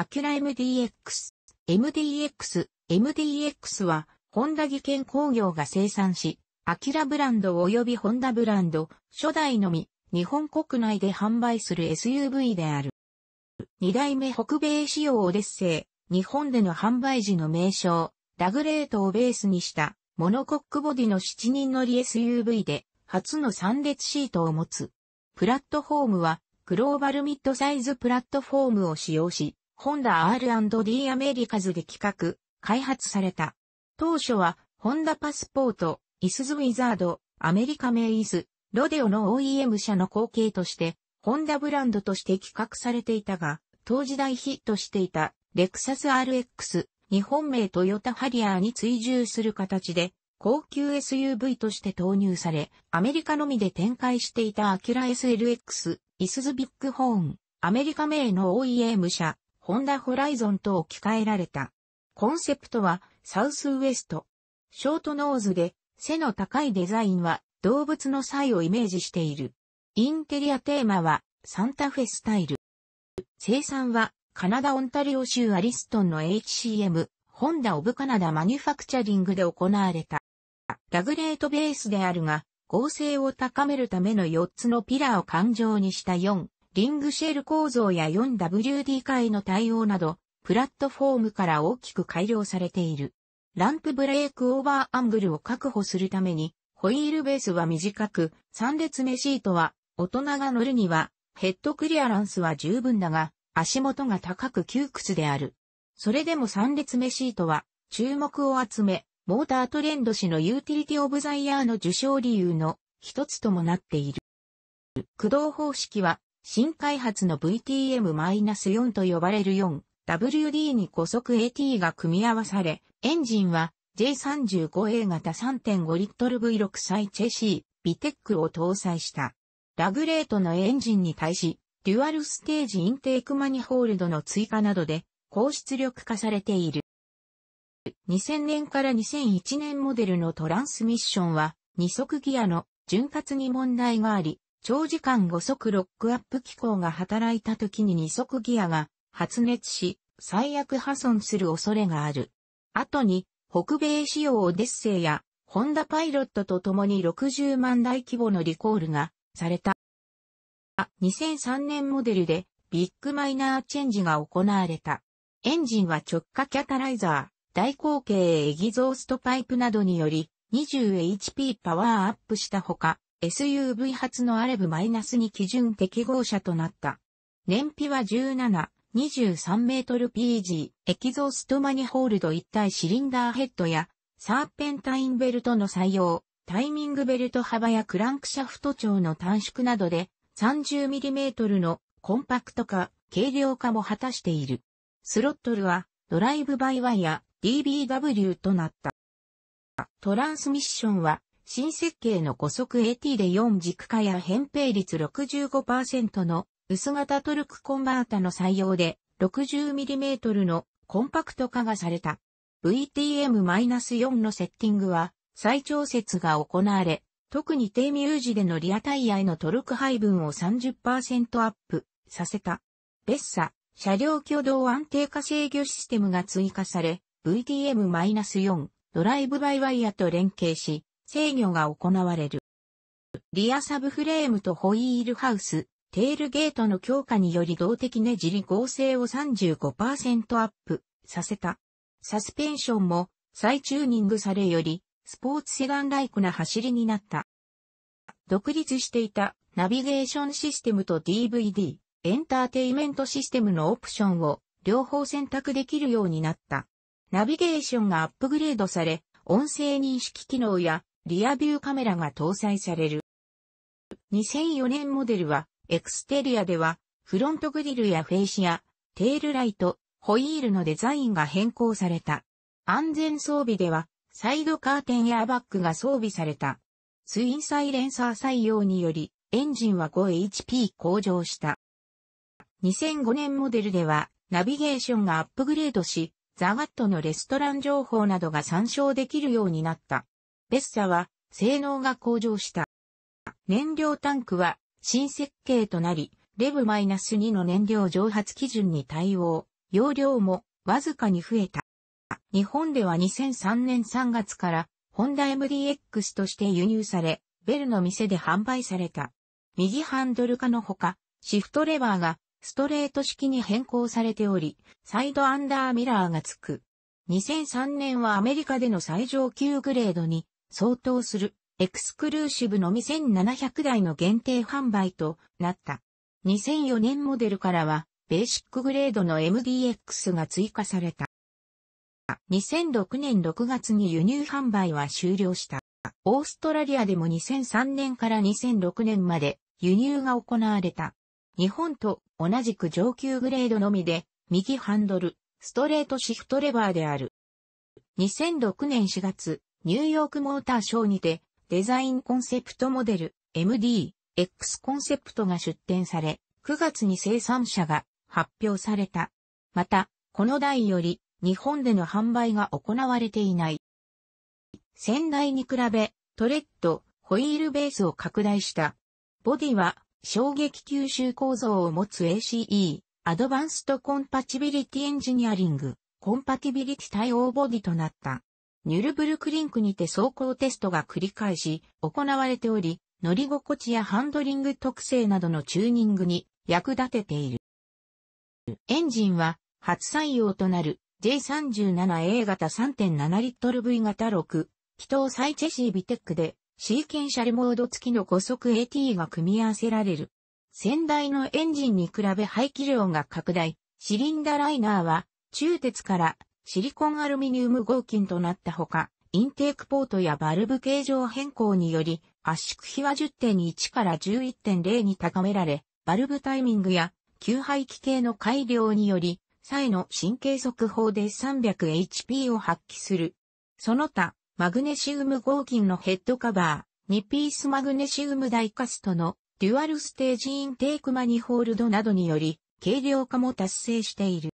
アキュラ MDX。MDX。MDX は、ホンダ技研工業が生産し、アキュラブランド及びホンダブランド、初代のみ、日本国内で販売する SUV である。二代目北米仕様オデッセイ、日本での販売時の名称、ラグレートをベースにしたモノコックボディの7人乗り SUV で初の3列シートを持つ。プラットフォームはグローバルミッドサイズプラットフォームを使用し、ホンダ R&D アメリカズで企画、開発された。当初はホンダパスポート、イスズウィザード、アメリカメイス、ロデオの OEM 社の後継として、ホンダブランドとして企画されていたが、当時大ヒットしていたレクサス RX、日本名トヨタハリアーに追従する形で、高級 SUV として投入され、アメリカのみで展開していたアキュラ SLX、イスズビッグホーン、アメリカ名の OEM 社、ホンダホライゾンと置き換えられた。コンセプトはサウスウエスト。ショートノーズで背の高いデザインは動物の際をイメージしている。インテリアテーマはサンタフェスタイル。生産はカナダ・オンタリオ州アリストンの HCM、ホンダ・オブ・カナダ・マニュファクチャリングで行われた。ラグレートベースであるが、合成を高めるための4つのピラーを環状にした4リングシェル構造や 4WD 回の対応など、プラットフォームから大きく改良されている。ランプブレークオーバーアングルを確保するために、ホイールベースは短く、3列目シートは、大人が乗るには、ヘッドクリアランスは十分だが、足元が高く窮屈である。それでも3列目シートは注目を集め、モータートレンド誌のユーティリティオブザイヤーの受賞理由の一つともなっている。駆動方式は新開発の VTM-4 と呼ばれる 4WD に5速 AT が組み合わされ、エンジンは J35A 型3.5リットル V6 SOHC VTEC を搭載した。ラグレートのエンジンに対し、デュアルステージインテークマニホールドの追加などで高出力化されている。2000年から2001年モデルのトランスミッションは二速ギアの潤滑に問題があり、長時間5速ロックアップ機構が働いた時に二速ギアが発熱し、最悪破損する恐れがある。後に、北米仕様オデッセイや、ホンダパイロットと共に60万台規模のリコールがされた。2003年モデルでビッグマイナーチェンジが行われた。エンジンは直下キャタライザー、大口径エギゾーストパイプなどにより 20HP パワーアップしたほか、SUV 初の ULEV-2 基準適合車となった。燃費は17、23メートル PG、エキゾーストマニホールド一体シリンダーヘッドや、サーペンタインベルトの採用、タイミングベルト幅やクランクシャフト長の短縮などで、30mm のコンパクト化、軽量化も果たしている。スロットルはドライブバイワイヤ DBW となった。トランスミッションは新設計の5速 AT で4軸化や扁平率65%の薄型トルクコンバータの採用で 60mm のコンパクト化がされた。VTM-4 のセッティングは再調節が行われ、特に低ミュージでのリアタイヤへのトルク配分を30%アップさせた。ベッサ、車両挙動安定化制御システムが追加され、VTM-4 ドライブバイワイヤと連携し、制御が行われる。リアサブフレームとホイールハウス、テールゲートの強化により動的ねじり合成を35%アップさせた。サスペンションも再チューニングされよりスポーツセダンライクな走りになった。独立していたナビゲーションシステムと DVD、エンターテイメントシステムのオプションを両方選択できるようになった。ナビゲーションがアップグレードされ、音声認識機能やリアビューカメラが搭載される。2004年モデルは、エクステリアでは、フロントグリルやフェイシア、テールライト、ホイールのデザインが変更された。安全装備では、サイドカーテンエアバッグが装備された。ツインサイレンサー採用により、エンジンは 5HP 向上した。2005年モデルでは、ナビゲーションがアップグレードし、ザガットのレストラン情報などが参照できるようになった。ベッサは、性能が向上した。燃料タンクは、新設計となり、レブ -2 の燃料蒸発基準に対応。容量もわずかに増えた。日本では2003年3月からホンダ MDX として輸入され、ベルの店で販売された。右ハンドル化のほか、シフトレバーがストレート式に変更されており、サイドアンダーミラーがつく。2003年はアメリカでの最上級グレードに相当するエクスクルーシブのみ1700台の限定販売となった。2004年モデルからはベーシックグレードの MDX が追加された。2006年6月に輸入販売は終了した。オーストラリアでも2003年から2006年まで輸入が行われた。日本と同じく上級グレードのみで、右ハンドル、ストレートシフトレバーである。2006年4月、ニューヨークモーターショーにて、デザインコンセプトモデル MD、X コンセプトが出展され、9月に生産者が発表された。また、この代より日本での販売が行われていない。先代に比べ、トレッド、ホイールベースを拡大したボディは衝撃吸収構造を持つ ACE、アドバンストコンパチビリティエンジニアリング、コンパティビリティ対応ボディとなった。ニュルブルクリンクにて走行テストが繰り返し行われており、乗り心地やハンドリング特性などのチューニングに役立てている。エンジンは初採用となる J37A 型3.7リットル V 型6、気筒サイチェシービテックでシーケンシャルモード付きの5速 AT が組み合わせられる。先代のエンジンに比べ排気量が拡大。シリンダーライナーは中鉄からシリコンアルミニウム合金となったほか、インテークポートやバルブ形状変更により圧縮比は10.1から11.0に高められ、バルブタイミングや吸排気系の改良により、 SAE の新計測法で 300HP を発揮する。その他、マグネシウム合金のヘッドカバー、2ピースマグネシウムダイカストのデュアルステージインテークマニホールドなどにより、軽量化も達成している。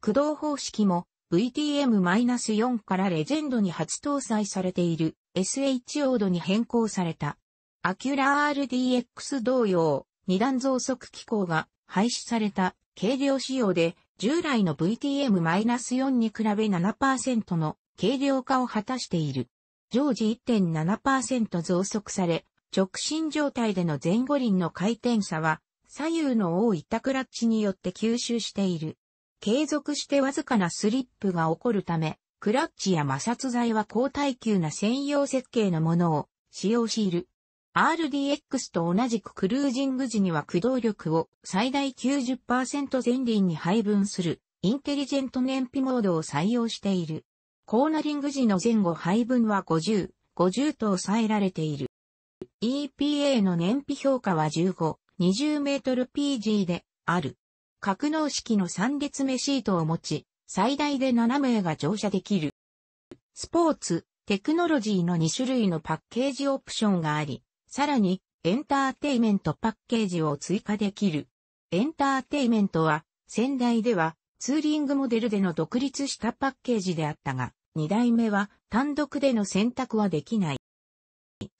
駆動方式も VTM-4 からレジェンドに初搭載されている SH オードに変更された。アキュラ RDX 同様、二段増速機構が廃止された軽量仕様で従来の VTM-4 に比べ7%の軽量化を果たしている。常時1.7%増速され、直進状態での前後輪の回転差は、左右の多いタクラッチによって吸収している。継続してわずかなスリップが起こるため、クラッチや摩擦材は高耐久な専用設計のものを使用している。RDX と同じくクルージング時には駆動力を最大90%前輪に配分するインテリジェント燃費モードを採用している。コーナリング時の前後配分は50、50と抑えられている。EPA の燃費評価は15、20メートル PG である。格納式の3列目シートを持ち、最大で7名が乗車できる。スポーツ、テクノロジーの2種類のパッケージオプションがあり、さらにエンターテイメントパッケージを追加できる。エンターテイメントは、先代ではツーリングモデルでの独立したパッケージであったが、2代目は単独での選択はできない。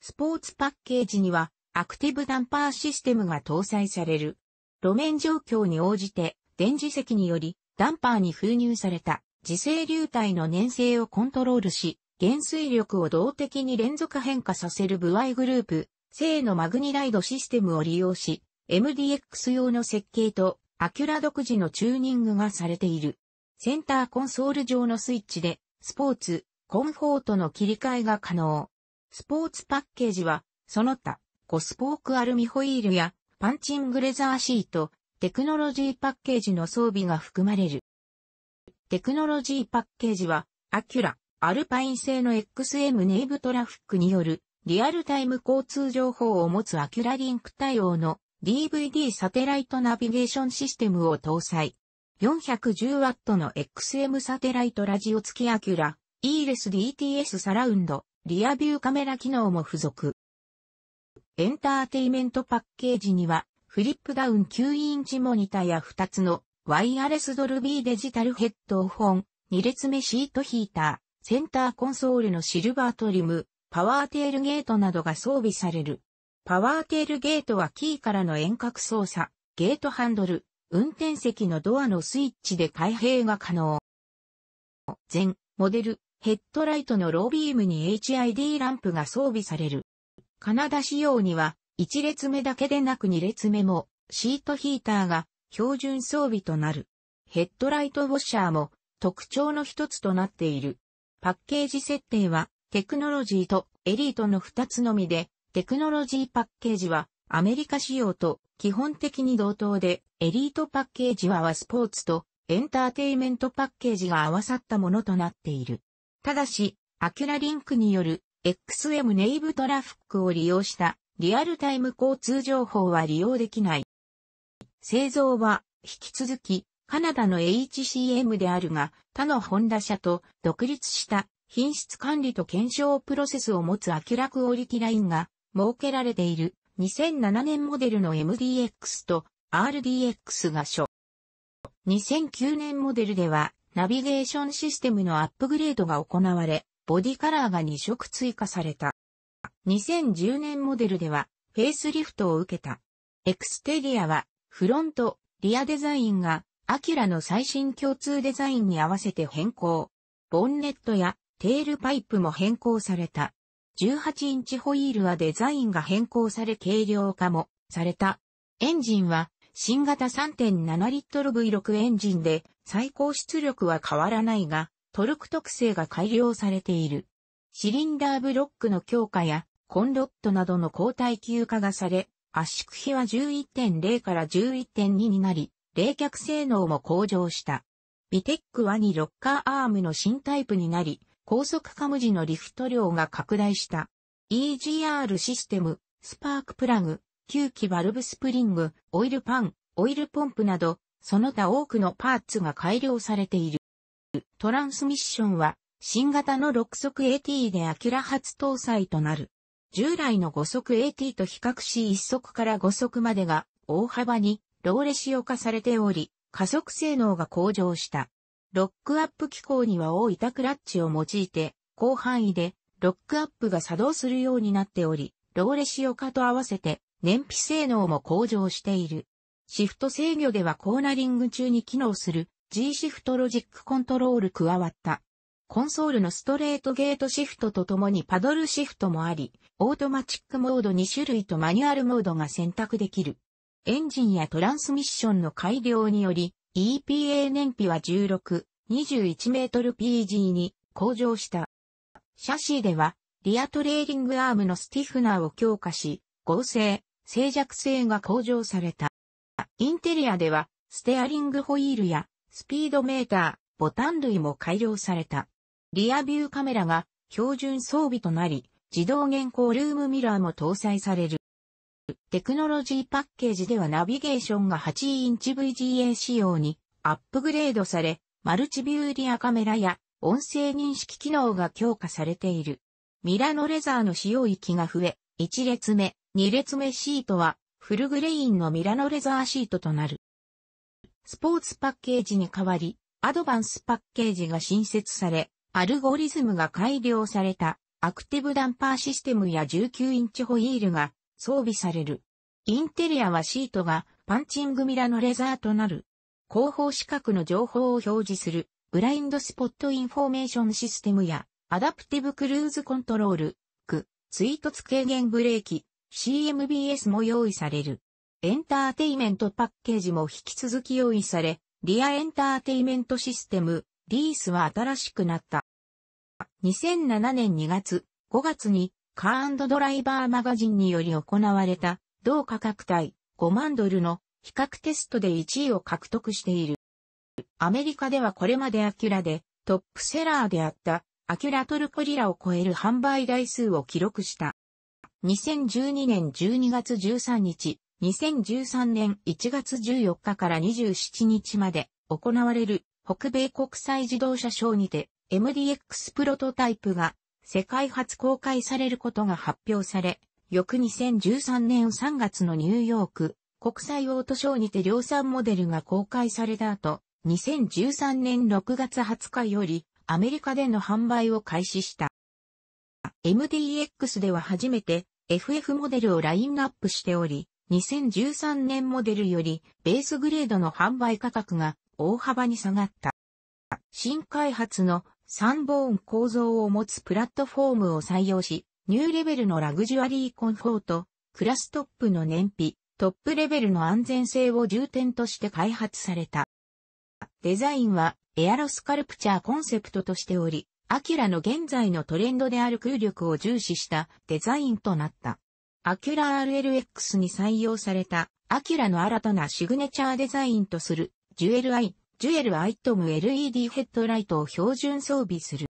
スポーツパッケージにはアクティブダンパーシステムが搭載される。路面状況に応じて電磁石によりダンパーに封入された磁性流体の粘性をコントロールし、減水力を動的に連続変化させる部合グループ、正のマグニライドシステムを利用し、MDX 用の設計とアキュラ独自のチューニングがされている。センターコンソール上のスイッチでスポーツ、コンフォートの切り替えが可能。スポーツパッケージは、その他、5スポークアルミホイールやパンチングレザーシート、テクノロジーパッケージの装備が含まれる。テクノロジーパッケージは、アキュラ、アルパイン製の XM ネイブトラフックによるリアルタイム交通情報を持つアキュラリンク対応の DVD サテライトナビゲーションシステムを搭載。410W の XM サテライトラジオ付きアキュラ、 ELS DTS サラウンド、リアビューカメラ機能も付属。エンターテイメントパッケージには、フリップダウン9インチモニタや2つのワイヤレスドルビーデジタルヘッドフォン、2列目シートヒーター、センターコンソールのシルバートリム、パワーテールゲートなどが装備される。パワーテールゲートはキーからの遠隔操作、ゲートハンドル、運転席のドアのスイッチで開閉が可能。全、モデル、ヘッドライトのロービームに HID ランプが装備される。カナダ仕様には、1列目だけでなく2列目も、シートヒーターが標準装備となる。ヘッドライトウォッシャーも特徴の一つとなっている。パッケージ設定はテクノロジーとエリートの2つのみで、テクノロジーパッケージはアメリカ仕様と基本的に同等で、エリートパッケージはスポーツとエンターテイメントパッケージが合わさったものとなっている。ただし、アキュラリンクによる XM ネイブトラフックを利用したリアルタイム交通情報は利用できない。製造は引き続きカナダの HCM であるが他のホンダ社と独立した品質管理と検証プロセスを持つアキュラクオリティラインが設けられている2007年モデルの MDX と RDX が所。2009年モデルでは、ナビゲーションシステムのアップグレードが行われ、ボディカラーが2色追加された。2010年モデルでは、フェイスリフトを受けた。エクステリアは、フロント、リアデザインが、アキュラの最新共通デザインに合わせて変更。ボンネットやテールパイプも変更された。18インチホイールはデザインが変更され軽量化もされた。エンジンは新型3.7リットル V6 エンジンで最高出力は変わらないが、トルク特性が改良されている。シリンダーブロックの強化やコンロットなどの交代級化がされ、圧縮比は11.0から11.2になり、冷却性能も向上した。ビテックはにロッカーアームの新タイプになり、高速カム時のリフト量が拡大した。EGR システム、スパークプラグ、吸気バルブスプリング、オイルパン、オイルポンプなど、その他多くのパーツが改良されている。トランスミッションは、新型の6速 AT でアキュラ初搭載となる。従来の5速 AT と比較し1速から5速までが大幅にローレシオ化されており、加速性能が向上した。ロックアップ機構には多板クラッチを用いて、広範囲でロックアップが作動するようになっており、ローレシオ化と合わせて燃費性能も向上している。シフト制御ではコーナリング中に機能する G シフトロジックコントロール加わった。コンソールのストレートゲートシフトとともにパドルシフトもあり、オートマチックモード2種類とマニュアルモードが選択できる。エンジンやトランスミッションの改良により、EPA 燃費は16、21 MPG に向上した。シャシーでは、リアトレーリングアームのスティフナーを強化し、剛性、静粛性が向上された。インテリアでは、ステアリングホイールや、スピードメーター、ボタン類も改良された。リアビューカメラが標準装備となり、自動減光ルームミラーも搭載される。テクノロジーパッケージではナビゲーションが8インチ VGA 仕様にアップグレードされ、マルチビューリアカメラや音声認識機能が強化されている。ミラノレザーの使用域が増え、1列目、2列目シートはフルグレインのミラノレザーシートとなる。スポーツパッケージに代わり、アドバンスパッケージが新設され、アルゴリズムが改良されたアクティブダンパーシステムや19インチホイールが装備される。インテリアはシートがパンチングミラノレザーとなる。後方死角の情報を表示するブラインドスポットインフォーメーションシステムやアダプティブクルーズコントロール、ク、追突軽減ブレーキ、CMBS も用意される。エンターテイメントパッケージも引き続き用意され、リアエンターテイメントシステム、リースは新しくなった。2007年2月、5月にカードライバーマガジンにより行われた同価格帯5万ドルの比較テストで1位を獲得している。アメリカではこれまでアキュラでトップセラーであったアキュラトルコリラを超える販売台数を記録した。2012年12月13日、2013年1月14日から27日まで行われる北米国際自動車ショーにて MDX プロトタイプが世界初公開されることが発表され、翌2013年3月のニューヨーク国際オートショーにて量産モデルが公開された後、2013年6月20日よりアメリカでの販売を開始した。MDX では初めて FF モデルをラインナップしており、2013年モデルよりベースグレードの販売価格が大幅に下がった。新開発の3ボーン構造を持つプラットフォームを採用し、ニューレベルのラグジュアリーコンフォート、クラストップの燃費、トップレベルの安全性を重点として開発された。デザインはエアロスカルプチャーコンセプトとしており、アキラの現在のトレンドである空力を重視したデザインとなった。アキュラ RLX に採用されたアキュラの新たなシグネチャーデザインとするジュエルアイ、ジュエルアイトム LED ヘッドライトを標準装備する。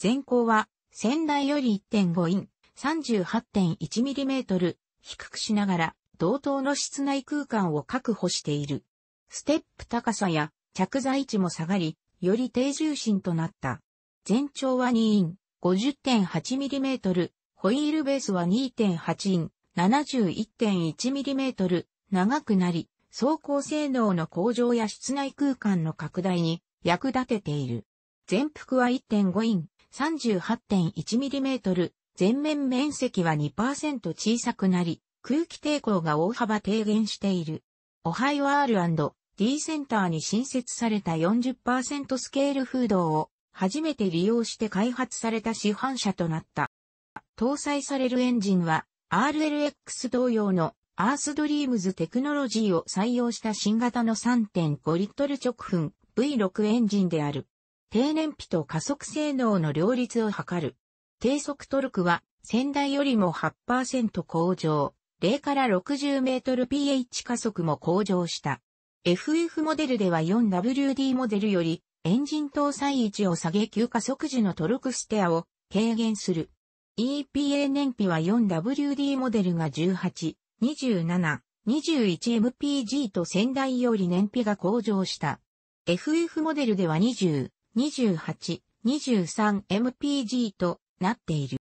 全高は先代より1.5イン 38.1mm 低くしながら同等の室内空間を確保している。ステップ高さや着座位置も下がり、より低重心となった。全長は2イン 50.8mm、ホイールベースは2.8イン 71.1mm 長くなり、走行性能の向上や室内空間の拡大に役立てている。全幅は1.5イン 38.1mm、前面面積は2%小さくなり、空気抵抗が大幅低減している。オハイオ R&D センターに新設された40%スケール風洞を初めて利用して開発された市販車となった。搭載されるエンジンは RLX 同様のアースドリームズテクノロジーを採用した新型の3.5リットル直噴 V6 エンジンである。低燃費と加速性能の両立を図る。低速トルクは先代よりも8%向上。0から60メートル pH 加速も向上した。FF モデルでは 4WD モデルよりエンジン搭載位置を下げ急加速時のトルクステアを軽減する。EPA 燃費は 4WD モデルが18、27、21mpg と先代より燃費が向上した。FF モデルでは20、28、23mpg となっている。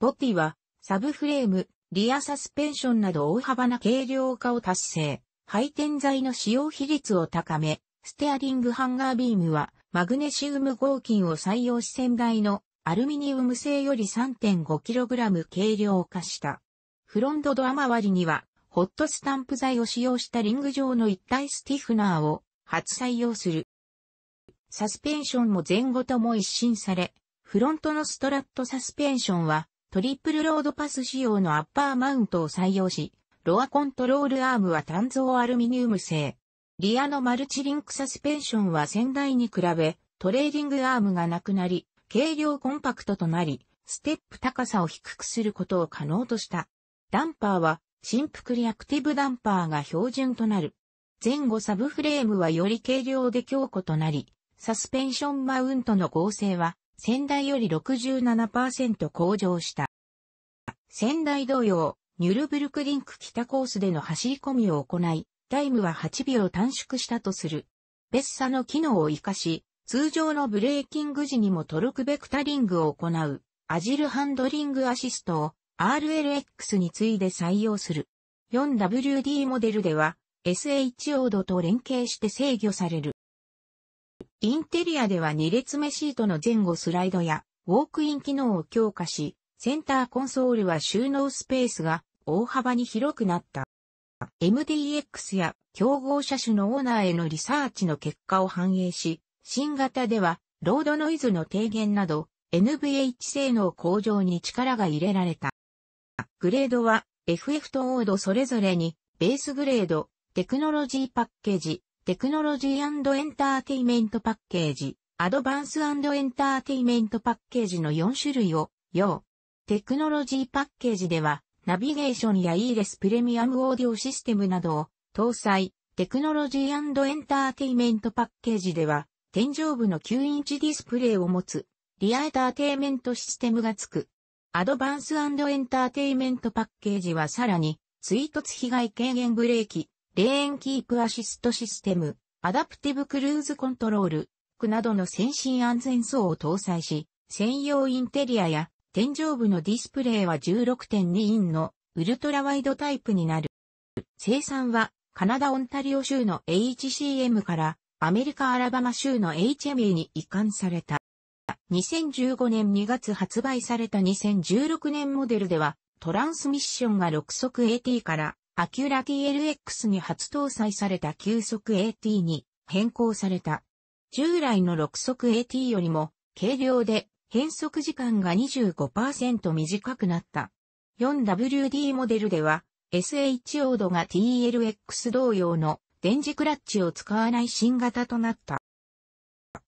ボティはサブフレーム、リアサスペンションなど大幅な軽量化を達成。配点材の使用比率を高め、ステアリングハンガービームはマグネシウム合金を採用し先代のアルミニウム製より 3.5kg 軽量化した。フロントドア周りには、ホットスタンプ材を使用したリング状の一体スティフナーを初採用する。サスペンションも前後とも一新され、フロントのストラットサスペンションはトリプルロードパス仕様のアッパーマウントを採用し、ロアコントロールアームは鍛造アルミニウム製。リアのマルチリンクサスペンションは先代に比べ、トレーリングアームがなくなり、軽量コンパクトとなり、ステップ高さを低くすることを可能とした。ダンパーは、振幅リアクティブダンパーが標準となる。前後サブフレームはより軽量で強固となり、サスペンションマウントの剛性は、先代より67%向上した。先代同様、ニュルブルクリンク北コースでの走り込みを行い、タイムは8秒短縮したとする。別差の機能を活かし、通常のブレーキング時にもトルクベクタリングを行う、アジルハンドリングアシストを RLX に次いで採用する。4WD モデルでは SHO ドと連携して制御される。インテリアでは2列目シートの前後スライドやウォークイン機能を強化し、センターコンソールは収納スペースが大幅に広くなった。MDX や競合車種のオーナーへのリサーチの結果を反映し、新型ではロードノイズの低減など NVH 性能向上に力が入れられた。グレードは FF とオードそれぞれにベースグレード、テクノロジーパッケージ、テクノロジーエンターテイメントパッケージ、アドバンスエンターテイメントパッケージの4種類を用。テクノロジーパッケージでは、ナビゲーションや e レスプレミアムオーディオシステムなどを搭載。テクノロジーエンターテイメントパッケージでは、天井部の9インチディスプレイを持つ、リアエンターテイメントシステムがつく。アドバンスエンターテイメントパッケージはさらに、追突被害軽減ブレーキ、レーンキープアシストシステム、アダプティブクルーズコントロール、などの先進安全層を搭載し、専用インテリアや天井部のディスプレイは16.2インのウルトラワイドタイプになる。生産はカナダオンタリオ州の HCM からアメリカアラバマ州の HME に移管された。2015年2月発売された2016年モデルでは、トランスミッションが6速 AT からアキュラ TLX に初搭載された急速 AT に変更された。従来の6速 AT よりも軽量で変速時間が25%短くなった。4WD モデルでは SH オードが TLX 同様の電磁クラッチを使わない新型となった。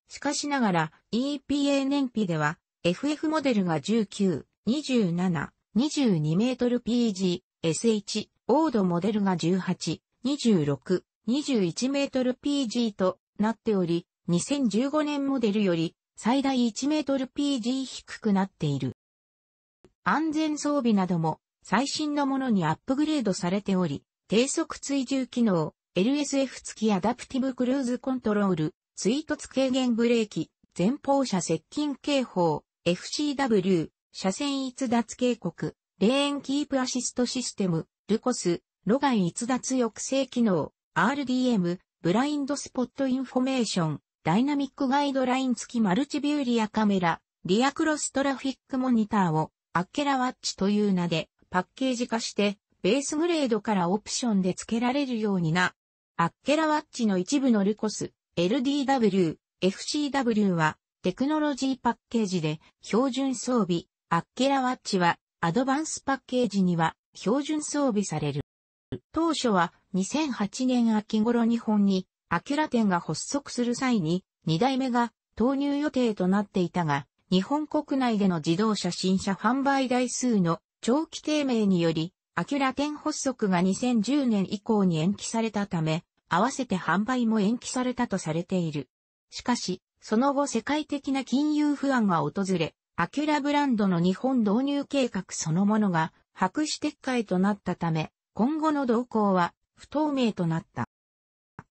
しかしながら EPA 燃費では FF モデルが19、27、22メートル PG、SH、オードモデルが18、26、21メートル PG となっており、2015年モデルより最大1メートル PG 低くなっている。安全装備なども最新のものにアップグレードされており、低速追従機能、LSF 付きアダプティブクルーズコントロール、追突軽減ブレーキ、前方車接近警報、FCW、車線逸脱警告、レーンキープアシストシステム、 LKAS、路外逸脱抑制機能、RDM、ブラインドスポットインフォメーション、ダイナミックガイドライン付きマルチビューリアカメラ、リアクロストラフィックモニターを、 AcuraWatch という名で、パッケージ化して、ベースグレードからオプションで付けられるようにな。アッケラワッチの一部のルコス、LDW、FCW は、テクノロジーパッケージで、標準装備、アッケラワッチは、アドバンスパッケージには、標準装備される。当初は、2008年秋頃日本に、アキュラ店が発足する際に、2代目が投入予定となっていたが、日本国内での自動車新車販売台数の長期低迷により、アキュラ店発足が2010年以降に延期されたため、合わせて販売も延期されたとされている。しかし、その後世界的な金融不安が訪れ、アキュラブランドの日本導入計画そのものが白紙撤回となったため、今後の動向は不透明となった。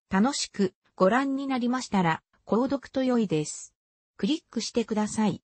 楽しくご覧になりましたら、購読と良いです。クリックしてください。